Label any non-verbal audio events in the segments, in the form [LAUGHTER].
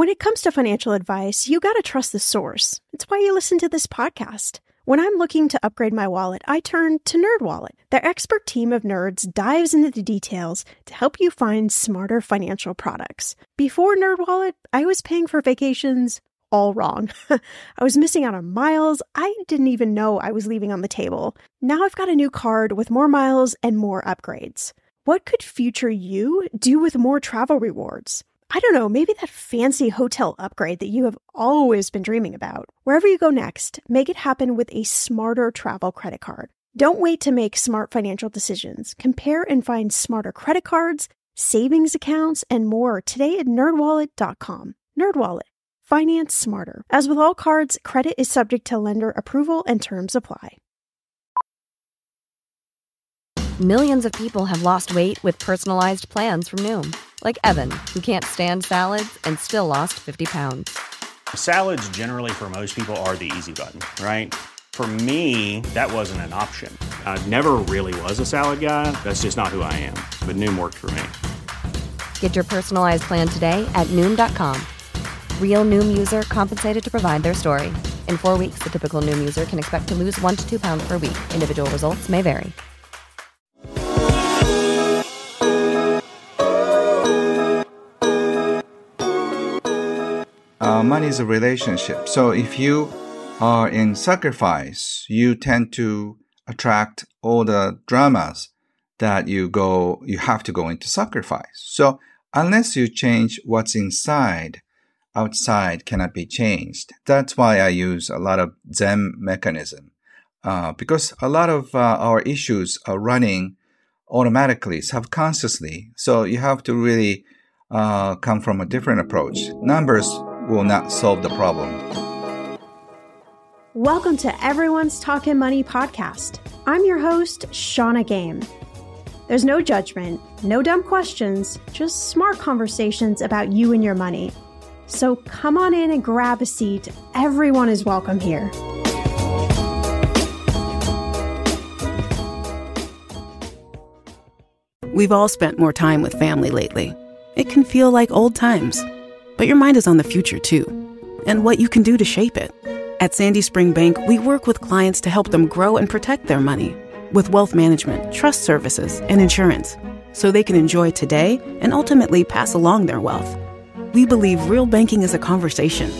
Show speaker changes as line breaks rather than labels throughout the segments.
When it comes to financial advice, you got to trust the source. It's why you listen to this podcast. When I'm looking to upgrade my wallet, I turn to NerdWallet. Their expert team of nerds dives into the details to help you find smarter financial products. Before NerdWallet, I was paying for vacations all wrong. [LAUGHS] I was missing out on miles I didn't even know I was leaving on the table. Now I've got a new card with more miles and more upgrades. What could future you do with more travel rewards? I don't know, maybe that fancy hotel upgrade that you have always been dreaming about. Wherever you go next, make it happen with a smarter travel credit card. Don't wait to make smart financial decisions. Compare and find smarter credit cards, savings accounts, and more today at nerdwallet.com. Nerdwallet. Finance smarter. As with all cards, credit is subject to lender approval and terms apply.
Millions of people have lost weight with personalized plans from Noom, like Evan, who can't stand salads and still lost 50 pounds.
Salads, generally, for most people, are the easy button, right? For me, that wasn't an option. I never really was a salad guy. That's just not who I am. But Noom worked for me.
Get your personalized plan today at Noom.com. Real Noom user compensated to provide their story. In four weeks, the typical Noom user can expect to lose one to two pounds per week. Individual results may vary.
Uh, money is a relationship. So if you are in sacrifice, you tend to attract all the dramas that you go, you have to go into sacrifice. So unless you change what's inside, outside cannot be changed. That's why I use a lot of Zen mechanism. Uh, because a lot of uh, our issues are running automatically, subconsciously. So you have to really uh, come from a different approach. Numbers will not solve the problem.
Welcome to Everyone's Talking Money podcast. I'm your host, Shannah Game. There's no judgment, no dumb questions, just smart conversations about you and your money. So come on in and grab a seat. Everyone is welcome here.
We've all spent more time with family lately. It can feel like old times, but your mind is on the future too, and what you can do to shape it. At Sandy Spring Bank, we work with clients to help them grow and protect their money with wealth management, trust services, and insurance so they can enjoy today and ultimately pass along their wealth. We believe real banking is a conversation.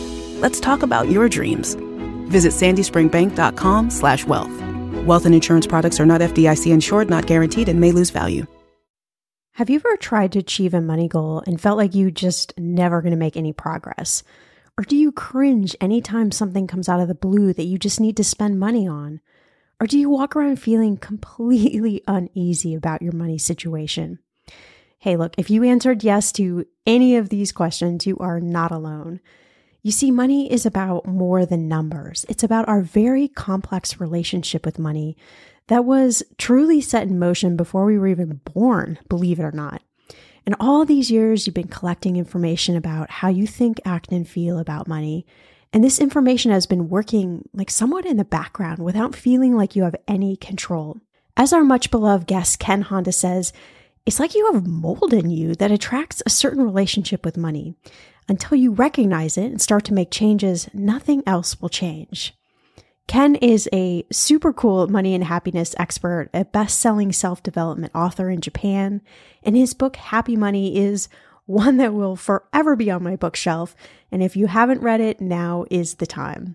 Let's talk about your dreams. Visit sandyspringbank.com/wealth. Wealth and insurance products are not FDIC insured, not guaranteed, and may lose value.
Have you ever tried to achieve a money goal and felt like you just never going to make any progress? Or do you cringe anytime something comes out of the blue that you just need to spend money on? Or do you walk around feeling completely [LAUGHS] uneasy about your money situation? Hey, look, if you answered yes to any of these questions, you are not alone. You see, money is about more than numbers. It's about our very complex relationship with money that was truly set in motion before we were even born, believe it or not. And all these years, you've been collecting information about how you think, act, and feel about money. And this information has been working like somewhat in the background without feeling like you have any control. As our much beloved guest Ken Honda says, it's like you have mold in you that attracts a certain relationship with money. Until you recognize it and start to make changes, nothing else will change. Ken is a super cool money and happiness expert, a best selling self development author in Japan, and his book, Happy Money, is one that will forever be on my bookshelf. And if you haven't read it, now is the time.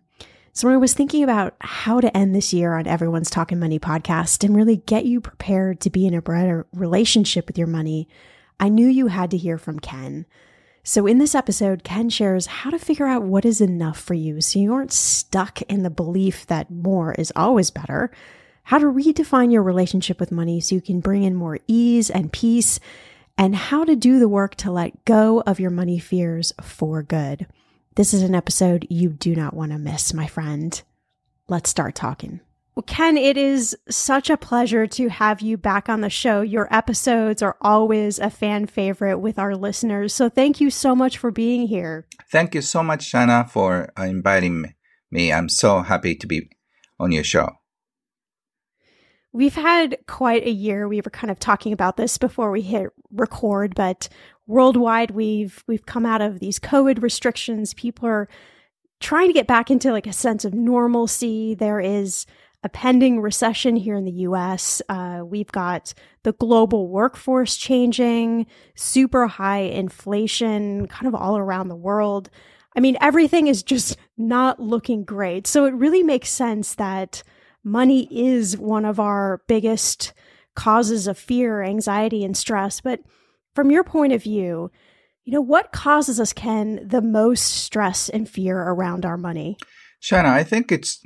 So, when I was thinking about how to end this year on Everyone's Talking Money podcast and really get you prepared to be in a better relationship with your money, I knew you had to hear from Ken. So, in this episode, Ken shares how to figure out what is enough for you so you aren't stuck in the belief that more is always better, how to redefine your relationship with money so you can bring in more ease and peace, and how to do the work to let go of your money fears for good. This is an episode you do not want to miss, my friend. Let's start talking. Well, Ken, it is such a pleasure to have you back on the show. Your episodes are always a fan favorite with our listeners. So thank you so much for being here.
Thank you so much, Shannah, for uh, inviting me. I'm so happy to be on your show.
We've had quite a year. We were kind of talking about this before we hit record, but worldwide we've we've come out of these COVID restrictions. People are trying to get back into like a sense of normalcy. There is a pending recession here in the US. Uh, we've got the global workforce changing, super high inflation kind of all around the world. I mean, everything is just [LAUGHS] not looking great. So it really makes sense that money is one of our biggest causes of fear, anxiety, and stress. But from your point of view, you know, what causes us, Ken, the most stress and fear around our money?
Shannah, I think it's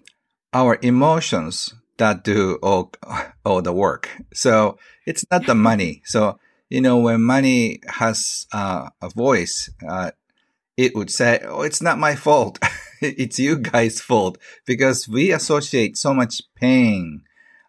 our emotions that do all, all the work. So it's not the money. So, you know, when money has uh, a voice, uh, it would say, Oh, it's not my fault. [LAUGHS] it's you guys' fault because we associate so much pain,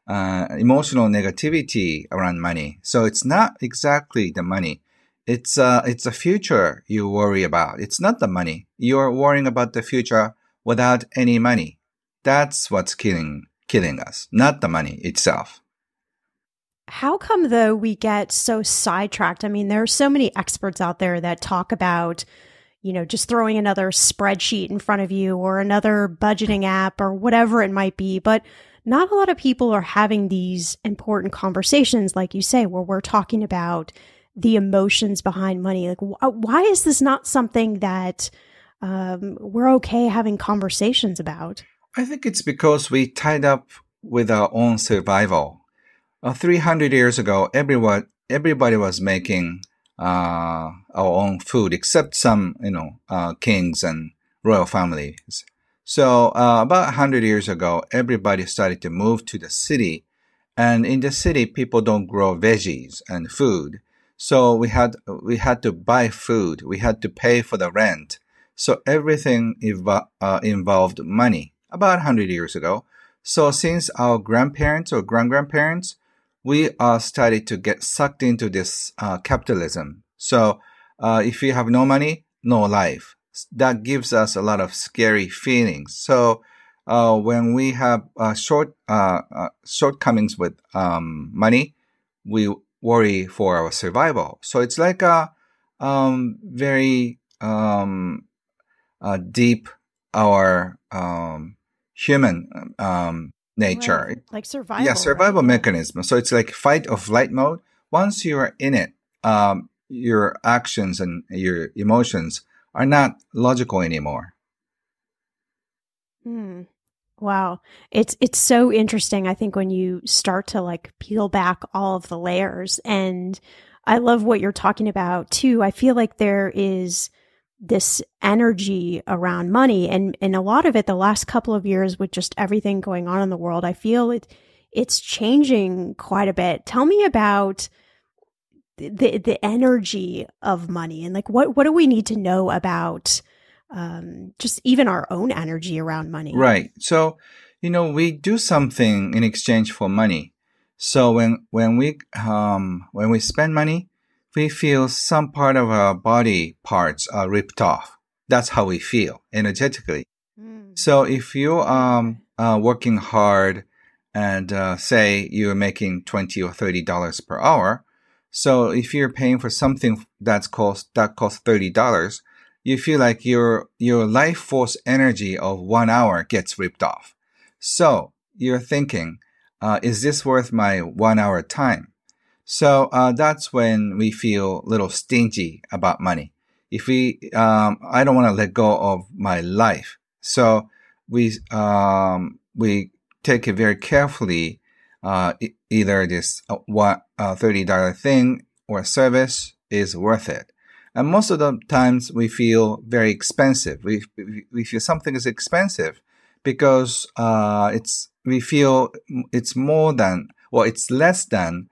uh, emotional negativity around money. So it's not exactly the money. It's, uh, it's a future you worry about. It's not the money. You're worrying about the future without any money. That's what's killing killing us, not the money itself.
How come though we get so sidetracked? I mean, there are so many experts out there that talk about, you know, just throwing another spreadsheet in front of you or another budgeting app or whatever it might be, but not a lot of people are having these important conversations like you say where we're talking about the emotions behind money. Like why is this not something that um, we're okay having conversations about?
I think it's because we tied up with our own survival. Uh, 300 years ago, everyone, everybody was making uh, our own food except some, you know, uh, kings and royal families. So uh, about 100 years ago, everybody started to move to the city. And in the city, people don't grow veggies and food. So we had, we had to buy food. We had to pay for the rent. So everything ev- uh, involved money about 100 years ago. So since our grandparents or grand grandparents, we uh, started to get sucked into this uh, capitalism. So uh, if you have no money, no life. That gives us a lot of scary feelings. So uh, when we have uh, short uh, shortcomings with um, money, we worry for our survival. So it's like a um, very um, deep our um, human um, nature.
Right. Like survival.
Yeah, survival
right?
mechanism. So it's like fight or flight mode. Once you are in it, um, your actions and your emotions are not logical anymore.
Hmm. Wow. It's it's so interesting I think when you start to like peel back all of the layers and I love what you're talking about too. I feel like there is this energy around money. And and a lot of it the last couple of years with just everything going on in the world i feel it it's changing quite a bit. Tell me about the the energy of money and like what what do we need to know about um just even our own energy around money?
Right. So you know we do something in exchange for money. So when when we um when we spend money we feel some part of our body parts are ripped off. That's how we feel energetically. Mm. So if you are um, uh, working hard and uh, say you're making 20 or $30 per hour, so if you're paying for something that's cost, that costs $30, you feel like your, your life force energy of one hour gets ripped off. So you're thinking, uh, is this worth my one hour time? So uh, that's when we feel a little stingy about money. If we, um, I don't want to let go of my life. So we, um, we take it very carefully. Uh, either this uh, what uh, thirty dollar thing or service is worth it. And most of the times we feel very expensive. We we feel something is expensive because uh, it's we feel it's more than well, it's less than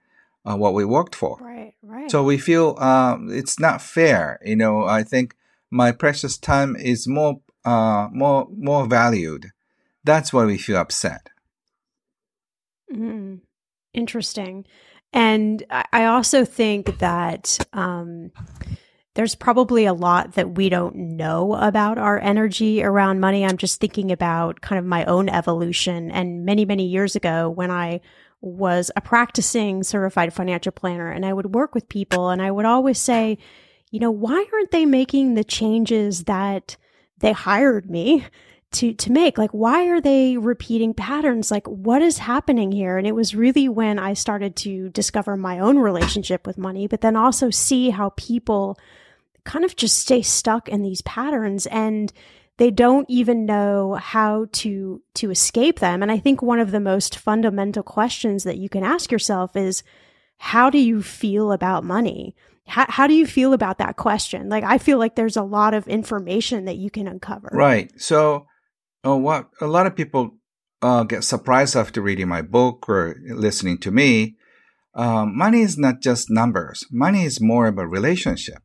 uh, what we worked for.
Right, right.
So we feel uh, it's not fair. You know, I think my precious time is more, uh, more, more valued. That's why we feel upset.
Mm, interesting. And I also think that um, there's probably a lot that we don't know about our energy around money. I'm just thinking about kind of my own evolution. And many, many years ago, when I was a practicing certified financial planner and I would work with people and I would always say, you know, why aren't they making the changes that they hired me to to make? Like why are they repeating patterns? Like what is happening here? And it was really when I started to discover my own relationship with money, but then also see how people kind of just stay stuck in these patterns and they don't even know how to to escape them and i think one of the most fundamental questions that you can ask yourself is how do you feel about money how, how do you feel about that question like i feel like there's a lot of information that you can uncover
Right. So, uh, what a lot of people uh, get surprised after reading my book or listening to me. Um, money is not just numbers. Money is more of a relationship.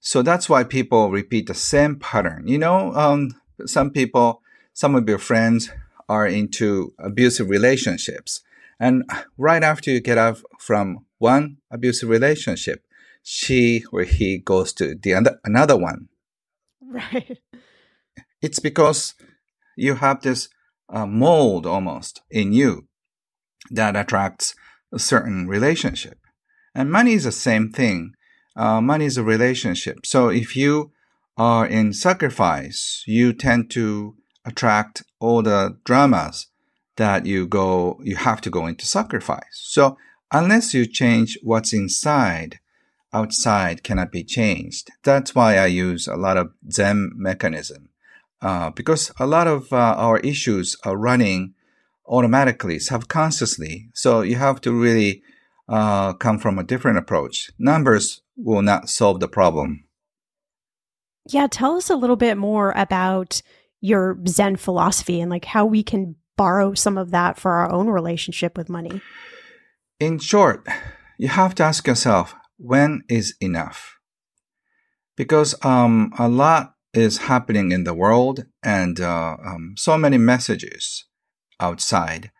So that's why people repeat the same pattern. You know, um, some people, some of your friends are into abusive relationships. And right after you get out from one abusive relationship, she or he goes to the other, another one.
right
It's because you have this uh, mold almost in you that attracts a certain relationship. And money is the same thing. Uh, money is a relationship. So if you are in sacrifice, you tend to attract all the dramas that you go, you have to go into sacrifice. So unless you change what's inside, outside cannot be changed. That's why I use a lot of Zen mechanism. Uh, because a lot of uh, our issues are running automatically, subconsciously. So you have to really uh, come from a different approach. Numbers will not solve the problem.
yeah tell us a little bit more about your zen philosophy and like how we can borrow some of that for our own relationship with money
In short, you have to ask yourself, when is enough? Because um, a lot is happening in the world and uh, um, so many messages outside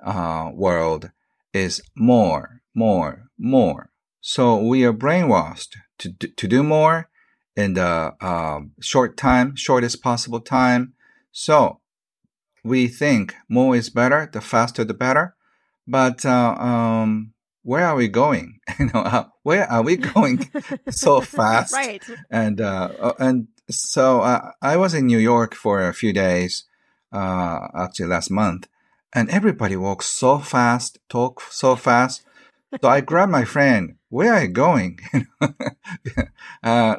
uh, world is more, more, more. So we are brainwashed to, do- to do more in the uh, short time, shortest possible time. So we think more is better, the faster the better. But uh, um, where are we going? [LAUGHS] you know, uh, where are we going [LAUGHS] so [LAUGHS] fast?
right
And uh, uh, and so uh, I was in New York for a few days, uh, actually last month, and everybody walks so fast, talk so fast. So I grabbed my friend. Where are you going? [LAUGHS] uh,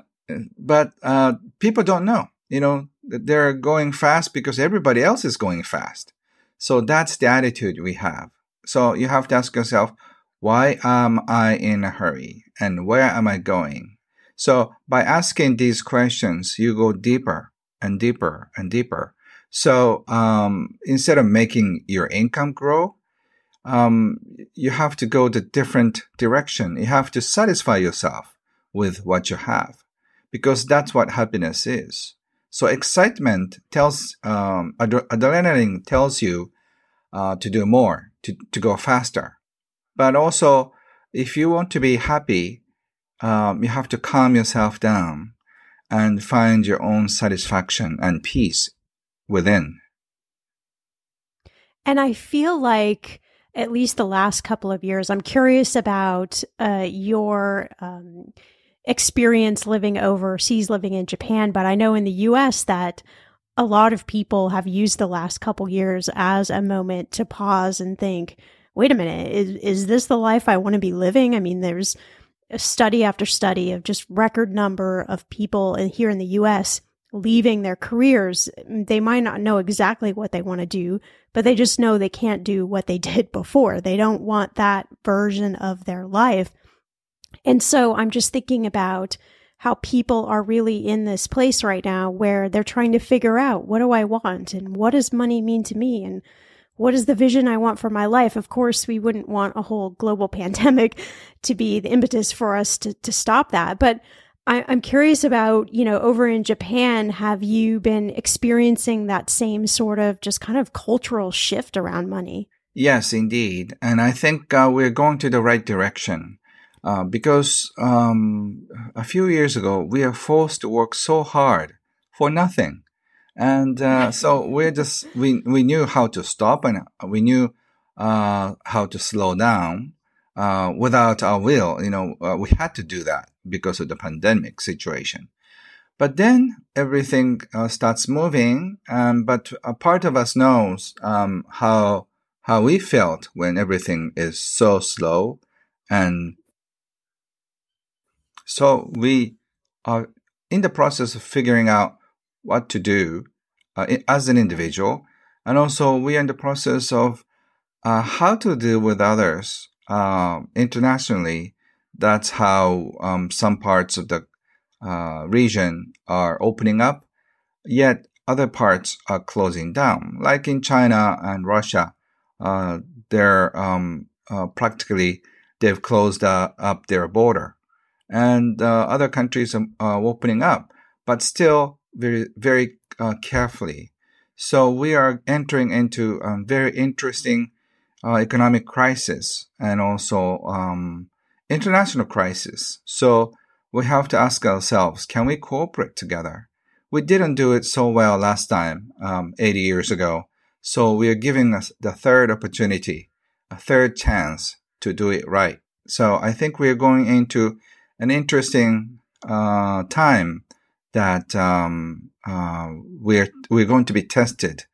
but uh, people don't know. You know, they're going fast because everybody else is going fast. So that's the attitude we have. So you have to ask yourself, why am I in a hurry and where am I going? So by asking these questions, you go deeper and deeper and deeper. So um, instead of making your income grow, um, you have to go the different direction. You have to satisfy yourself with what you have, because that's what happiness is. So excitement tells um, ad- adrenaline tells you uh, to do more, to to go faster. But also, if you want to be happy, um, you have to calm yourself down and find your own satisfaction and peace within.
And I feel like, at least the last couple of years, I'm curious about uh, your um, experience living overseas, living in Japan. But I know in the US that a lot of people have used the last couple years as a moment to pause and think, wait a minute, is, is this the life I want to be living? I mean, there's a study after study of just record number of people in, here in the US leaving their careers. They might not know exactly what they want to do, but they just know they can't do what they [LAUGHS] did before. They don't want that version of their life. And so I'm just thinking about how people are really in this place right now where they're trying to figure out what do I want and what does money mean to me and what is the vision I want for my life? Of course, we wouldn't want a whole global [LAUGHS] pandemic to be the impetus for us to, to stop that. But I, I'm curious about, you know, over in Japan, have you been experiencing that same sort of just kind of cultural shift around money?
Yes, indeed. And I think uh, we're going to the right direction. Uh, because um, a few years ago, we are forced to work so hard for nothing. And uh, [LAUGHS] so we're just, we, we knew how to stop and we knew uh, how to slow down. Uh, without our will. You know, uh, we had to do that because of the pandemic situation. But then everything uh, starts moving. Um, but a part of us knows um, how how we felt when everything is so slow, and so we are in the process of figuring out what to do uh, as an individual, and also we are in the process of uh, how to deal with others uh, internationally. That's how um, some parts of the uh, region are opening up, yet other parts are closing down. Like in China and Russia, uh, they're um, uh, practically they've closed up their border, and other countries are opening up, but still very very carefully. So we are entering into a very interesting uh, economic crisis and also um, international crisis. So we have to ask ourselves, can we cooperate together? We didn't do it so well last time, um, 80 years ago. So we are giving us the third opportunity, a third chance to do it right. So I think we are going into an interesting uh, time that um, uh, we're we're going to be tested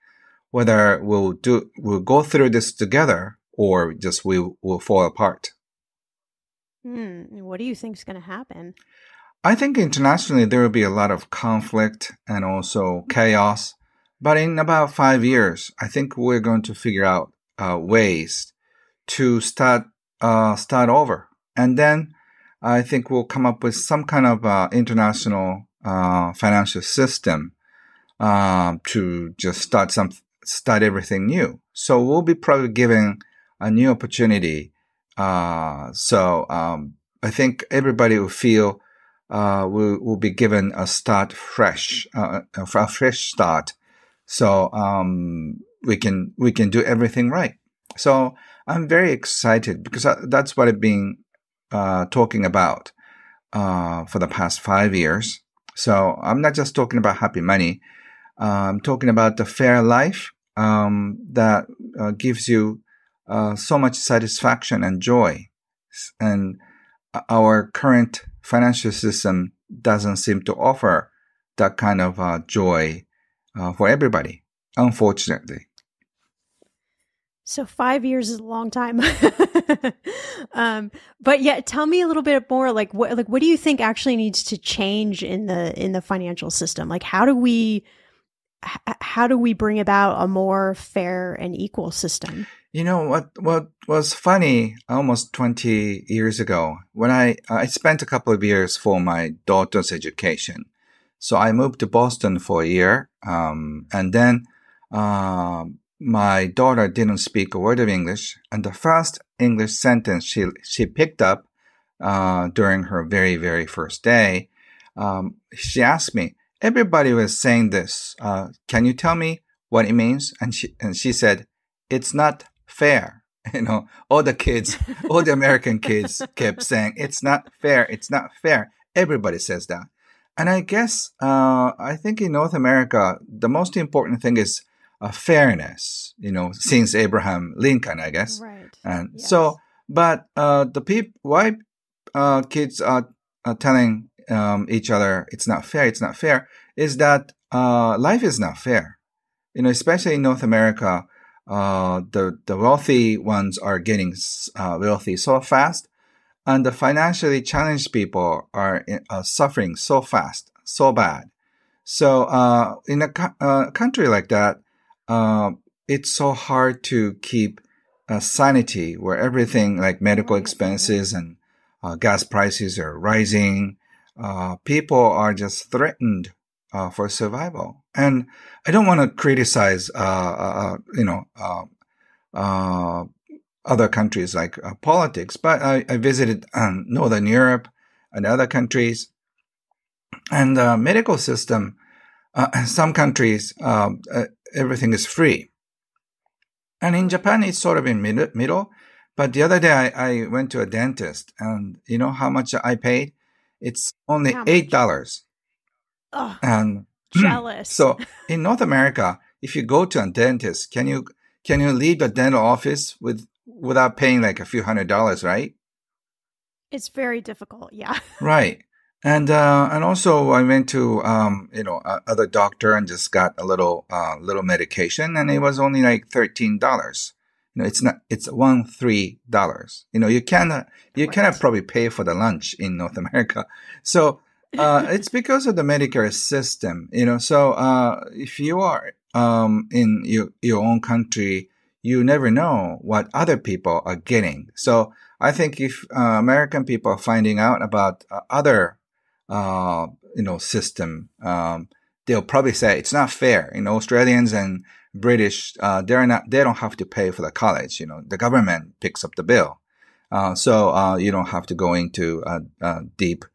whether we'll do we'll go through this together or just we will fall apart.
Hmm. What do you think is going to happen?
I think internationally there will be a lot of conflict and also chaos. But in about five years, I think we're going to figure out uh, ways to start uh, start over, and then I think we'll come up with some kind of uh, international uh, financial system um, to just start some start everything new. So we'll be probably giving a new opportunity. Uh, so um, I think everybody will feel uh, will will be given a start fresh, uh, a fresh start. So um, we can we can do everything right. So I'm very excited because that's what I've been uh, talking about uh, for the past five years. So I'm not just talking about happy money. Uh, I'm talking about the fair life um, that uh, gives you uh, so much satisfaction and joy. And our current financial system doesn't seem to offer that kind of uh, joy uh, for everybody, unfortunately.
So five years is a long time. [LAUGHS] um, but yeah, tell me a little bit more. Like, what like what do you think actually needs to change in the in the financial system? Like, how do we h- how do we bring about a more fair and equal system?
You know what? What was funny? Almost twenty years ago, when I I spent a couple of years for my daughter's education, so I moved to Boston for a year, um, and then uh, my daughter didn't speak a word of English, and the first English sentence she she picked up uh, during her very very first day, um, she asked me. Everybody was saying this. Uh, can you tell me what it means? And she and she said, "It's not fair." [LAUGHS] You know, all the kids, [LAUGHS] all the American kids kept saying, "It's not fair. It's not fair." Everybody says that. And I guess uh, I think in North America, the most important thing is uh, fairness, you know, since Abraham Lincoln, I guess.
Right.
And
Yes.
so, but uh, the peop- why uh, kids are, are telling um, each other it's not fair, it's not fair, is that uh, life is not fair. You know, especially in North America, uh, the the wealthy ones are getting uh, wealthy so fast, and the financially challenged people are uh, suffering so fast, so bad. So, uh, in a co- uh, country like that, uh, it's so hard to keep sanity where everything like medical expenses and uh, gas prices are rising. Uh, people are just threatened uh, for survival. And I don't want to criticize, uh, uh, you know, uh, uh, other countries like uh, politics, but I, I visited um, Northern Europe and other countries. And the medical system, uh, some countries, um, uh, everything is free. And in Japan, it's sort of in mid- middle. But the other day, I, I went to a dentist, and you know how much I paid? It's only eight dollars. And
jealous.
so in North America, if you go to a dentist, can you can you leave the dental office with without paying like a few hundred dollars, right?
It's very difficult. Yeah. [LAUGHS]
right. And uh, and also I went to um, you know other doctor and just got a little uh, little medication and it was only like thirteen dollars. Know, it's not it's one three dollars. You know, you cannot, you right. cannot probably pay for the lunch in North America. So uh, [LAUGHS] it's because of the Medicare system. You know, so uh, if you are um, in your your own country, you never know what other people are getting. So I think if uh, American people are finding out about uh, other uh, you know, system, um, they'll probably say it's not fair. You know, Australians and British, uh, they're not, they don't have to pay for the college. You know, the government picks up the bill. Uh, so, uh, you don't have to go into, deep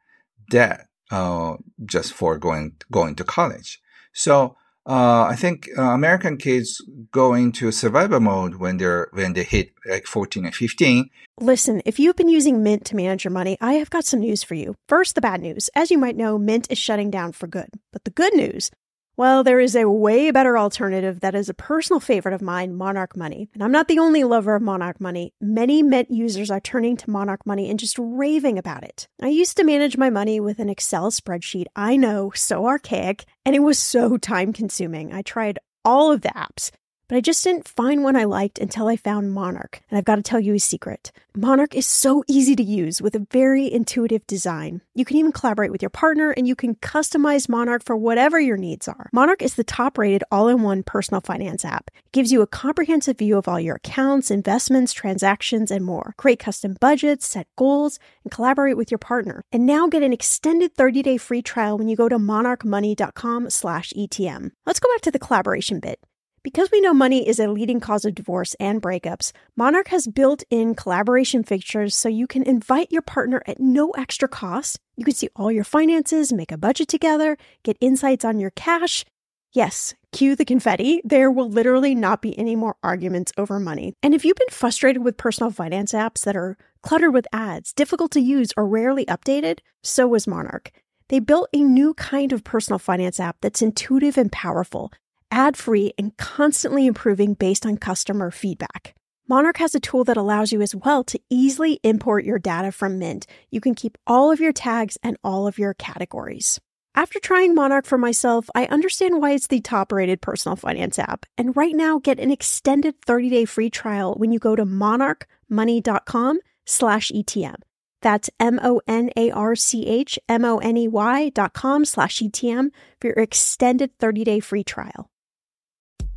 debt, uh, just for going, going to college. So, uh, I think uh, American kids go into survival mode when they're when they hit like 14 and 15.
Listen, if you've been using Mint to manage your money, I have got some news for you. First, the bad news. As you might know, Mint is shutting down for good. But the good news well, there is a way better alternative that is a personal favorite of mine, Monarch Money. And I'm not the only lover of Monarch Money. Many Mint users are turning to Monarch Money and just raving about it. I used to manage my money with an Excel spreadsheet. I know, so archaic, and it was so time consuming. I tried all of the apps but I just didn't find one I liked until I found Monarch. And I've got to tell you a secret. Monarch is so easy to use with a very intuitive design. You can even collaborate with your partner and you can customize Monarch for whatever your needs are. Monarch is the top rated all in one personal finance app. It gives you a comprehensive view of all your accounts, investments, transactions, and more. Create custom budgets, set goals, and collaborate with your partner. And now get an extended 30 day free trial when you go to monarchmoney.com slash ETM. Let's go back to the collaboration bit. Because we know money is a leading cause of divorce and breakups, Monarch has built in collaboration features so you can invite your partner at no extra cost. You can see all your finances, make a budget together, get insights on your cash. Yes, cue the confetti. There will literally not be any more arguments over money. And if you've been frustrated with personal finance apps that are cluttered with ads, difficult to use, or rarely updated, so was Monarch. They built a new kind of personal finance app that's intuitive and powerful ad free, and constantly improving based on customer feedback. Monarch has a tool that allows you as well to easily import your data from Mint. You can keep all of your tags and all of your categories. After trying Monarch for myself, I understand why it's the top rated personal finance app. And right now, get an extended 30 day free trial when you go to monarchmoney.com slash ETM. That's M O N A R C H M O N E Y dot com slash ETM for your extended 30 day free trial.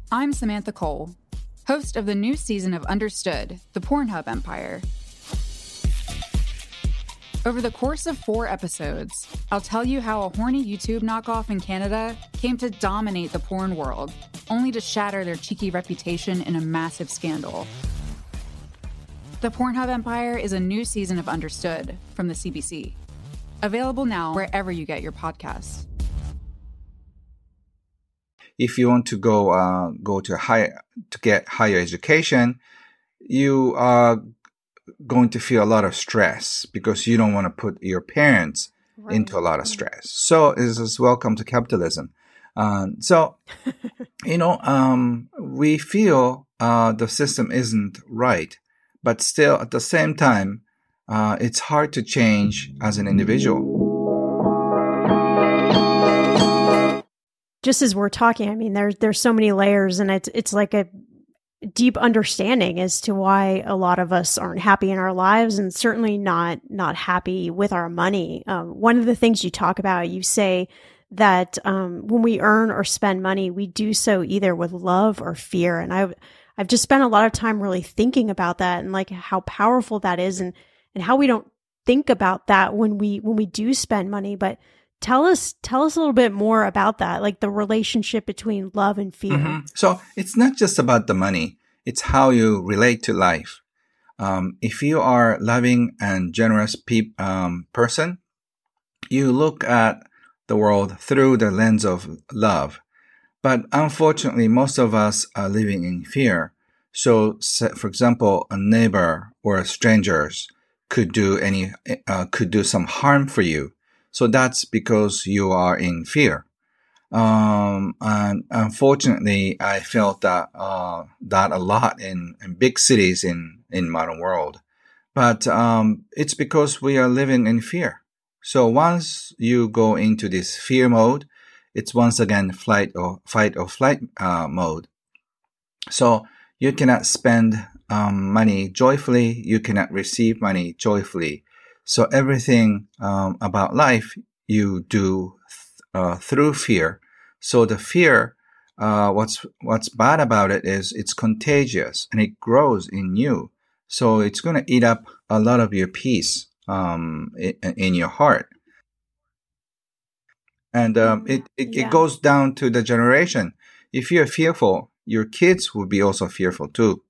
I'm Samantha Cole, host of the new season of Understood, the Pornhub Empire. Over the course of four episodes, I'll tell you how a horny YouTube knockoff in Canada came to dominate the porn world, only to shatter their cheeky reputation in a massive scandal. The Pornhub Empire is a new season of Understood from the CBC. Available now wherever you get your podcasts
if you want to go uh, go to higher to get higher education, you are going to feel a lot of stress because you don't want to put your parents right. into a lot of stress. So this is welcome to capitalism. Um, so, [LAUGHS] you know, um, we feel uh, the system isn't right, but still at the same time, uh, it's hard to change as an individual.
Just as we're talking, I mean, there's there's so many layers, and it's it's like a deep understanding as to why a lot of us aren't happy in our lives, and certainly not not happy with our money. Um, one of the things you talk about, you say that um, when we earn or spend money, we do so either with love or fear, and I've I've just spent a lot of time really thinking about that and like how powerful that is, and and how we don't think about that when we when we do spend money, but tell us tell us a little bit more about that like the relationship between love and fear. Mm-hmm.
so it's not just about the money. It's how you relate to life. Um, if you are loving and generous pe- um, person you look at the world through the lens of love. But unfortunately most of us are living in fear. So for example a neighbor or strangers could do any uh, could do some harm for you so that's because you are in fear. Um, and unfortunately, I felt that, uh, that a lot in, in big cities in, in modern world. but um, it's because we are living in fear. So once you go into this fear mode, it's once again flight or fight or flight uh, mode. So you cannot spend um, money joyfully. You cannot receive money joyfully. So everything um, about life you do th- uh, through fear. So the fear, uh, what's what's bad about it is it's contagious and it grows in you. So it's going to eat up a lot of your peace um, in, in your heart. And um, it, it,
Yeah.
it goes down to the generation. If you're fearful, your kids will be also fearful too.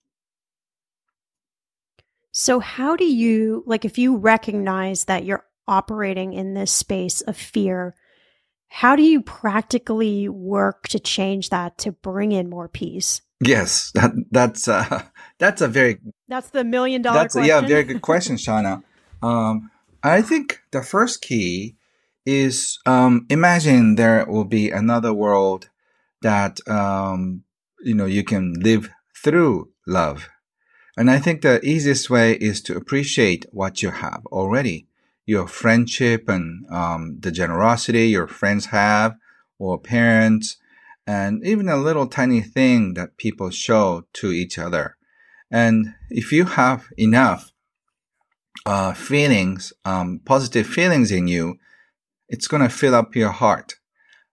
So, how do you, like, if you recognize that you're operating in this space of fear, how do you practically work to change that to bring in more peace?
Yes, that, that's uh, [LAUGHS] that's a very
That's the million dollar
That's
question.
a, yeah, very good [LAUGHS] question, Shannah. Um, I think the first key is um, imagine there will be another world that um, you know you can live through love, and I think the easiest way is to appreciate what you have already, your friendship and um, the generosity your friends have, or parents, and even a little tiny thing that people show to each other. And if you have enough uh, feelings, um, positive feelings in you, it's going to fill up your heart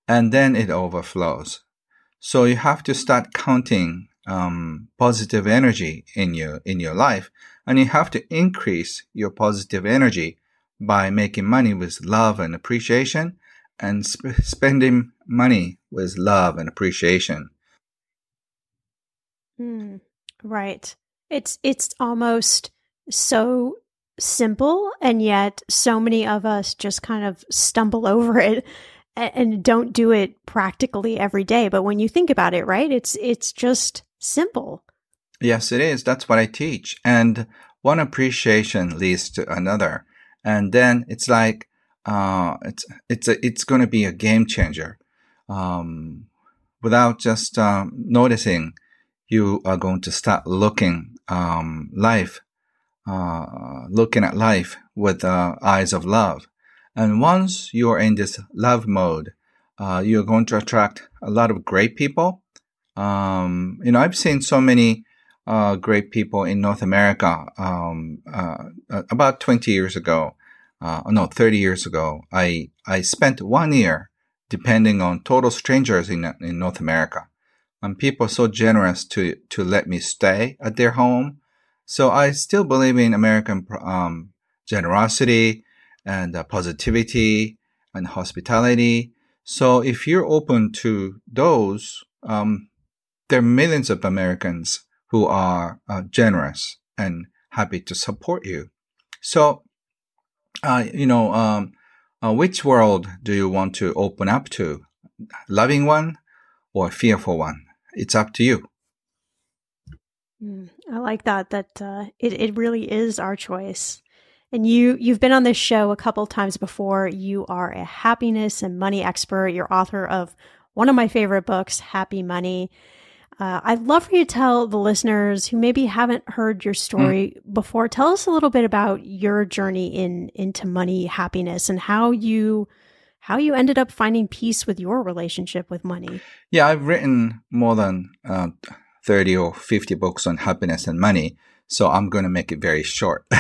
and then it overflows. So you have to start counting um, positive energy in your in your life, and you have to increase your positive energy by making money with love and appreciation, and sp- spending money with love and appreciation.
Hmm, right. It's it's almost so simple and yet so many of us just kind of stumble [LAUGHS] over it a- and don't do it practically every day. But when you think about it, right? It's it's just simple.
Yes, it is. That's what I teach. And one appreciation leads to another. And then it's like, uh, it's, it's a, it's going to be a game changer. Um, without just, um, noticing, you are going to start looking, um, life, uh, looking at life with, uh, eyes of love. And once you're in this love mode, uh, you're going to attract a lot of great people. Um, you know, I've seen so many, uh, great people in North America. Um, uh, about 20 years ago, uh, no, 30 years ago, I, I spent one year depending on total strangers in, in North America. And people so generous to, to let me stay at their home. So I still believe in American, um, generosity and uh, positivity and hospitality. So if you're open to those, um, there are millions of Americans who are uh, generous and happy to support you. So, uh, you know, um, uh, which world do you want to open up to? Loving one or fearful one? It's up to you.
Mm, I like that. That uh, it it really is our choice. And you you've been on this show a couple times before. You are a happiness and money expert. You're author of one of my favorite books, Happy Money. Uh, I'd love for you to tell the listeners who maybe haven't heard your story before. Tell us a little bit about your journey in into money happiness and how you how you ended up finding peace with your relationship with money.
Yeah, I've written more than uh, 30 or 50 books on happiness and money, so I'm going to make it very short. [LAUGHS]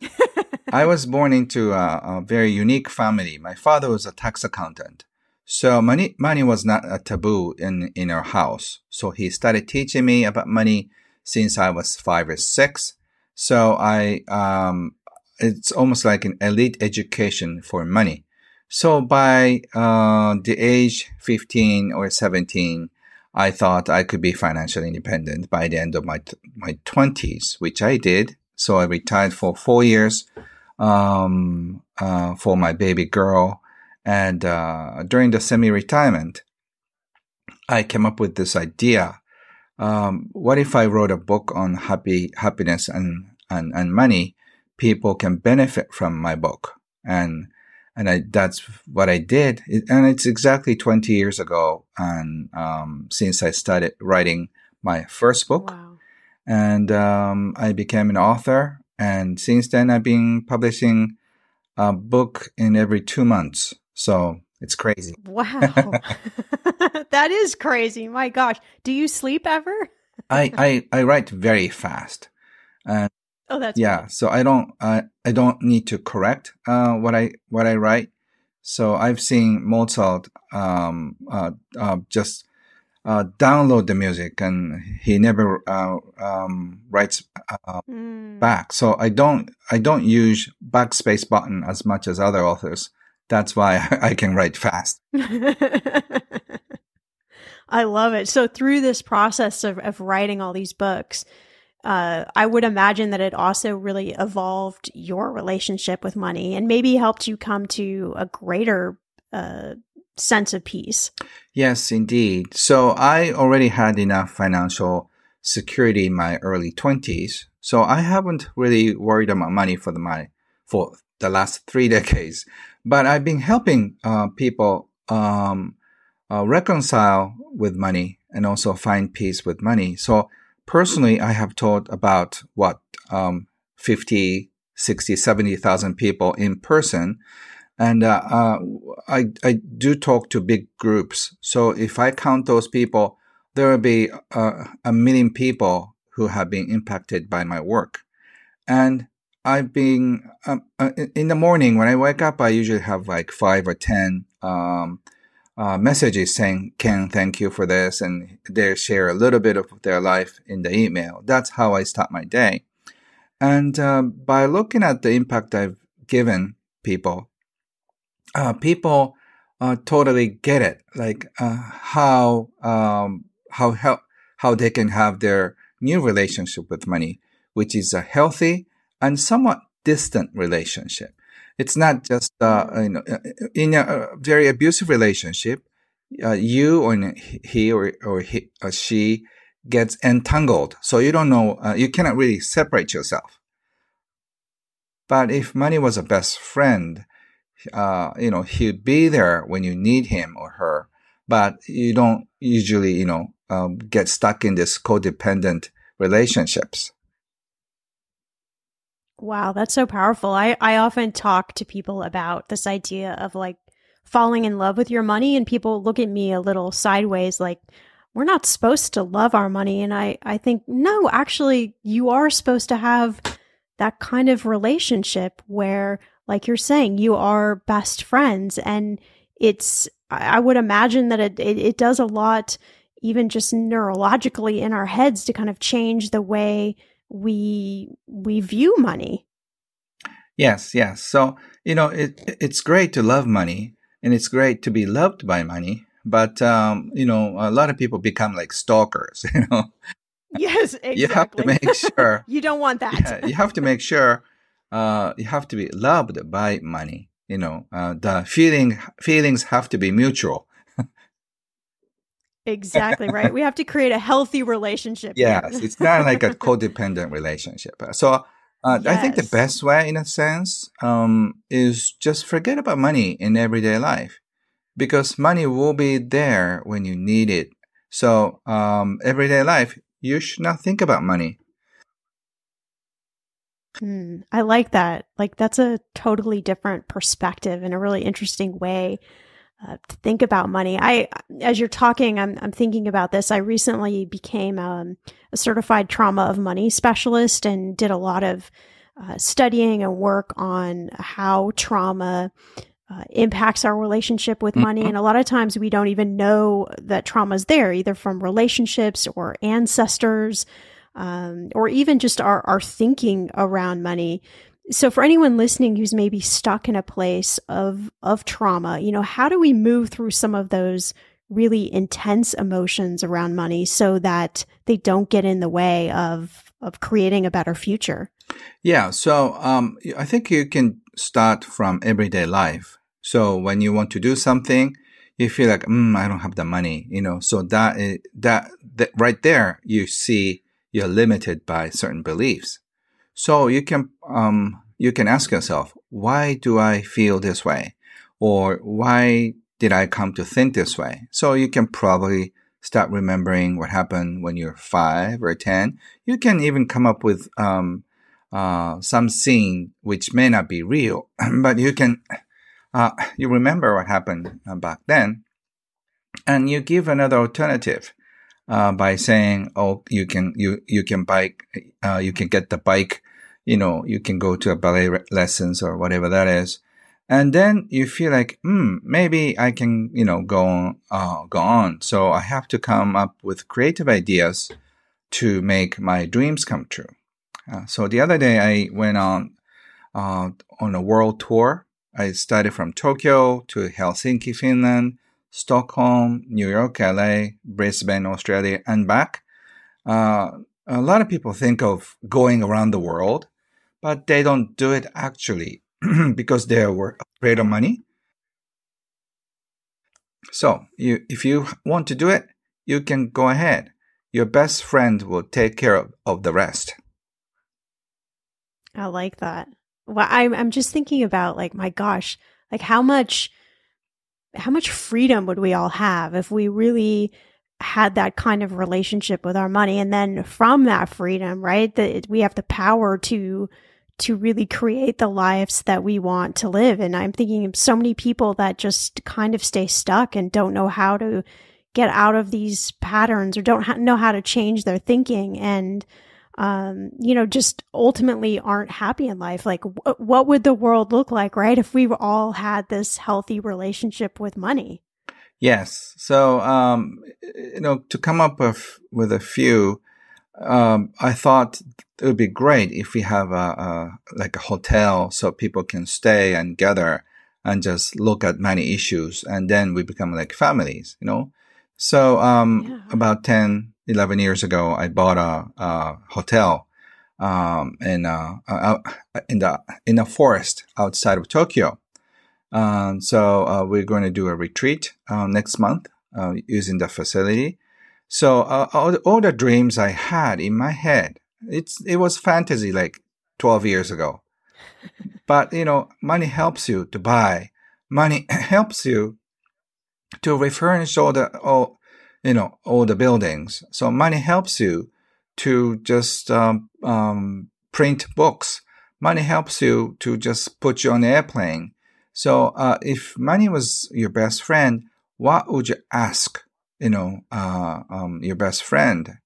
[LAUGHS] I was born into a, a very unique family. My father was a tax accountant. So money, money was not a taboo in, in our house. So he started teaching me about money since I was five or six. So I, um, it's almost like an elite education for money. So by, uh, the age 15 or 17, I thought I could be financially independent by the end of my, my twenties, which I did. So I retired for four years, um, uh, for my baby girl. And uh, during the semi-retirement, I came up with this idea. Um, what if I wrote a book on happy happiness and, and, and money? People can benefit from my book, and and I, that's what I did. It, and it's exactly 20 years ago, and um, since I started writing my first book,
Wow.
and um, I became an author. And since then, I've been publishing a book in every two months. So it's crazy. [LAUGHS]
Wow. [LAUGHS] that is crazy. My gosh. Do you sleep ever?
I, [LAUGHS] I, I write very fast. And
oh, that's
yeah.
Great.
So I don't, I, I don't need to correct, uh, what I, what I write. So I've seen Mozart, um, uh, uh, just, uh, download the music and he never, uh, um, writes, uh,
Mm.
back. So I don't, I don't use backspace button as much as other authors. That's why [LAUGHS] I can write fast. [LAUGHS]
I love it. So through this process of, of writing all these books, uh, I would imagine that it also really evolved your relationship with money and maybe helped you come to a greater uh, sense of peace.
Yes, indeed. So I already had enough financial security in my early twenties. So I haven't really worried about money for the money for the last three [LAUGHS] decades, but I've been helping uh, people um, uh, reconcile with money and also find peace with money. So personally, I have taught about what, um, 50, 60, 70,000 people in person. And, uh, uh, I, I do talk to big groups. So if I count those people, there will be uh, a million people who have been impacted by my work. And I've been, um, uh, in the morning when I wake up, I usually have like five or 10, um, uh, messages saying, Ken, thank you for this. And they share a little bit of their life in the email. That's how I start my day. And uh, by looking at the impact I've given people, uh, people uh, totally get it, like uh, how um, how how how they can have their new relationship with money, which is a healthy and somewhat distant relationship. It's not just uh, you know in a very abusive relationship, uh, you or he or or he or she gets entangled, so you don't know uh, you cannot really separate yourself. But if money was a best friend, uh, you know he'd be there when you need him or her, but you don't usually you know um, get stuck in this codependent relationships.
Wow, that's so powerful. I, I often talk to people about this idea of like falling in love with your money, and people look at me a little sideways like, we're not supposed to love our money. And I, I think, no, actually, you are supposed to have that kind of relationship where, like you're saying, you are best friends. And it's, I would imagine that it, it, it does a lot, even just neurologically in our heads to kind of change the way we we view money.
Yes, yes. So you know, it it's great to love money, and it's great to be loved by money. But um, you know, a lot of people become like stalkers. [LAUGHS] You know.
Yes, exactly. [LAUGHS]
You have to make sure [LAUGHS]
you don't want that.
yeah, you have to make sure uh, you have to be loved by money. You know, uh, the feeling feelings have to be mutual.
Exactly right. we have to create a healthy relationship.
Yes, it's not like a codependent relationship. So uh, I think the best way, in a sense, um, is just forget about money in everyday life, because money will be there when you need it. So um, everyday life, you should not think about money.
Hmm, I like that. Like that's a totally different perspective and a really interesting way uh, to think about money. I, as you're talking, I'm I'm thinking about this. I recently became um, a certified trauma of money specialist and did a lot of uh, studying and work on how trauma. Uh, impacts our relationship with money.
Mhm.
And a lot of times we don't even know that trauma is there, either from relationships or ancestors, um, or even just our, our thinking around money. So for anyone listening who's maybe stuck in a place of of trauma, you know, how do we move through some of those really intense emotions around money so that they don't get in the way of of creating a better future?
Yeah, so um, I think you can start from everyday life. So when you want to do something, you feel like, mm, I don't have the money, you know. So that is, that that right there, you see you're limited by certain beliefs. So you can um, you can ask yourself, why do I feel this way, or why did I come to think this way? So you can probably start remembering what happened when you're five or ten. You can even come up with um, uh, some scene which may not be real, [CLEARS THROAT] but you can, uh, you remember what happened uh, back then, and you give another alternative uh, by saying, "Oh, you can you you can bike, uh, you can get the bike, you know, you can go to a ballet lessons or whatever that is." And then you feel like, hmm, maybe I can, you know, go on, uh, go on. So I have to come up with creative ideas to make my dreams come true. Uh, so the other day I went on uh, on a world tour. I started from Tokyo to Helsinki, Finland, Stockholm, New York, LA, Brisbane, Australia, and back. Uh, a lot of people think of going around the world, but they don't do it actually [CLEARS THROAT] because they are afraid of money. So, you, if you want to do it, you can go ahead. Your best friend will take care of, of the rest.
I like that. Well, I'm I'm just thinking about like my gosh, like how much how much freedom would we all have if we really had that kind of relationship with our money and then from that freedom, right? That we have the power to to really create the lives that we want to live. And I'm thinking of so many people that just kind of stay stuck and don't know how to get out of these patterns or don't ha- know how to change their thinking. And um, you know, just ultimately aren't happy in life. Like, what would the world look like, right, if we all had this healthy relationship with money?
Yes. So, um, you know, to come up with with a few, um, I thought it would be great if we have a, a like a hotel so people can stay and gather and just look at many issues, and then we become like families, you know. So, um, yeah. about 10, 11 years ago, I bought a, a hotel um, in uh, uh, in the in a forest outside of Tokyo. Um, so uh, we're going to do a retreat uh, next month uh, using the facility. So uh, all, all, the dreams I had in my head, it's it was fantasy like 12 years ago. [LAUGHS] but you know, money helps you to buy. Money [CLEARS THROAT] helps you to refurnish all the all you know, all the buildings. So money helps you to just um, um, print books. Money helps you to just put you on the airplane. So uh, if money was your best friend, what would you ask? You know, uh, um, your best friend.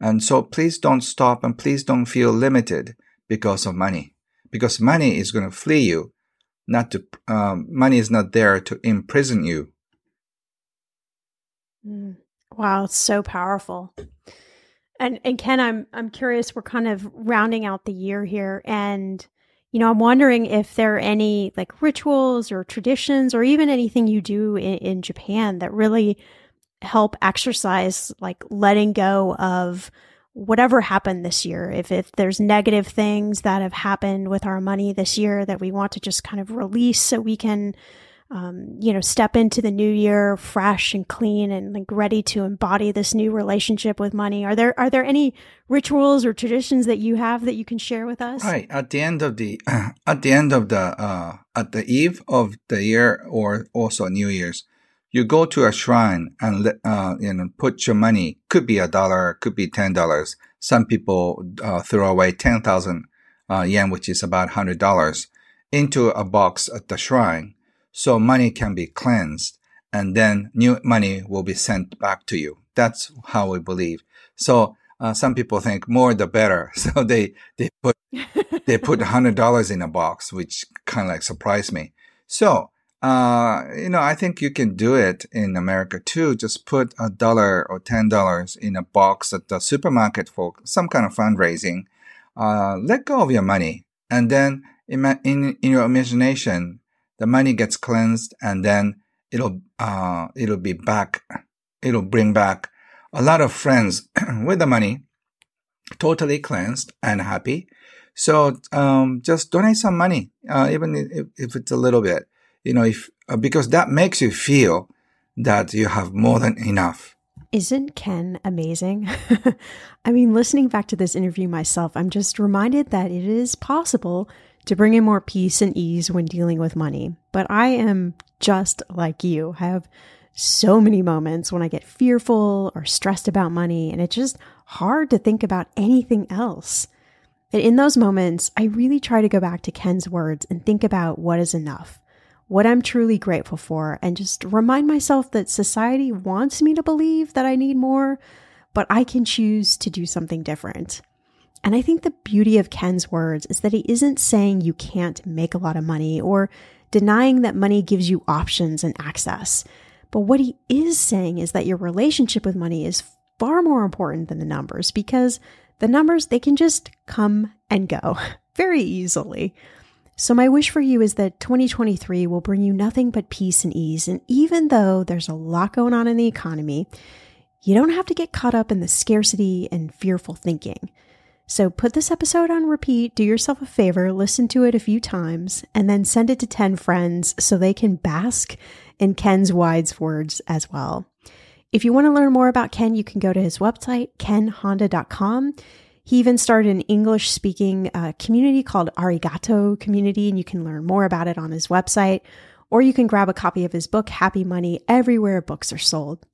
And so please don't stop and please don't feel limited because of money, because money is going to flee you. Not to um, money is not there to imprison you.
Mm. Wow, it's so powerful. And and Ken, I'm I'm curious. We're kind of rounding out the year here, and you know, I'm wondering if there are any like rituals or traditions, or even anything you do in, in Japan that really help exercise like letting go of whatever happened this year. If if there's negative things that have happened with our money this year that we want to just kind of release, so we can um, you know, step into the new year fresh and clean and like ready to embody this new relationship with money. Are there are there any rituals or traditions that you have that you can share with us?
Right at the end of the uh, [CLEARS THROAT] at the end of the uh, at the eve of the year or also New Year's, you go to a shrine and uh, you know put your money. Could be a dollar, could be ten dollars. Some people uh, throw away ten thousand uh, yen, which is about hundred dollars, into a box at the shrine so money can be cleansed and then new money will be sent back to you. That's how we believe. So uh, some people think more the better. [LAUGHS] So they, they put, they put a [LAUGHS] hundred dollars in a box, which kind of like surprised me. So, uh, you know, I think you can do it in America too. Just put a dollar or ten dollars in a box at the supermarket for some kind of fundraising. Uh, let go of your money, and then in, in, in your imagination, the money gets cleansed and then it'll uh, it'll be back it'll bring back a lot of friends [CLEARS THROAT] with the money totally cleansed and happy so um, just donate some money uh, even if, if, it's a little bit you know if uh, because that makes you feel that you have more than enough
isn't Ken amazing? [LAUGHS] I mean, listening back to this interview myself, I'm just reminded that it is possible to bring in more peace and ease when dealing with money. But I am just like you. I have so many moments when I get fearful or stressed about money, and it's just hard to think about anything else. And in those moments, I really try to go back to Ken's words and think about what is enough, what I'm truly grateful for, and just remind myself that society wants me to believe that I need more, but I can choose to do something different. And I think the beauty of Ken's words is that he isn't saying you can't make a lot of money or denying that money gives you options and access. But what he is saying is that your relationship with money is far more important than the numbers because the numbers, they can just come and go [LAUGHS] very easily. So, my wish for you is that 2023 will bring you nothing but peace and ease. And even though there's a lot going on in the economy, you don't have to get caught up in the scarcity and fearful thinking. So, put this episode on repeat, do yourself a favor, listen to it a few times, and then send it to 10 friends so they can bask in Ken's wise words as well. If you want to learn more about Ken, you can go to his website, kenhonda.com. He even started an English speaking uh, community called Arigato Community, and you can learn more about it on his website. Or you can grab a copy of his book, Happy Money, everywhere books are sold.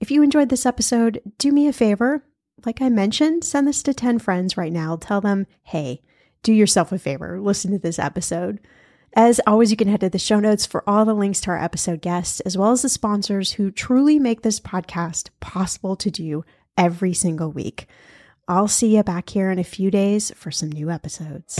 If you enjoyed this episode, do me a favor. Like I mentioned, send this to 10 friends right now. Tell them, hey, do yourself a favor, listen to this episode. As always, you can head to the show notes for all the links to our episode guests, as well as the sponsors who truly make this podcast possible to do every single week. I'll see you back here in a few days for some new episodes.